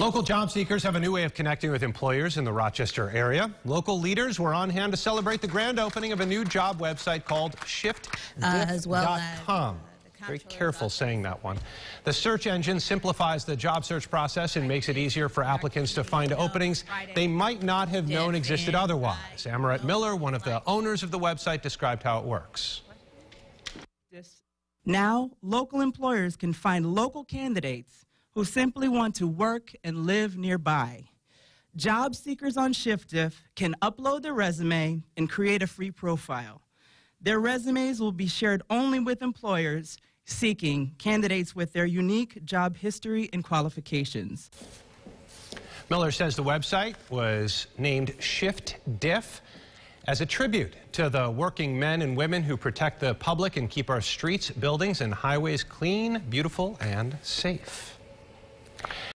Local job seekers have a new way of connecting with employers in the Rochester area. Local leaders were on hand to celebrate the grand opening of a new job website called shiftdiff.com. Uh, as well as, uh, Very careful saying that one. The search engine simplifies the job search process and makes it easier for applicants to find openings they might not have known existed otherwise. Amaret Miller, one of the owners of the website, described how it works. Now, local employers can find local candidates who simply want to work and live nearby. Job seekers on ShiftDiff can upload their resume and create a free profile. Their resumes will be shared only with employers seeking candidates with their unique job history and qualifications. Miller says the website was named Shift Diff as a tribute to the working men and women who protect the public and keep our streets, buildings, and highways clean, beautiful, and safe.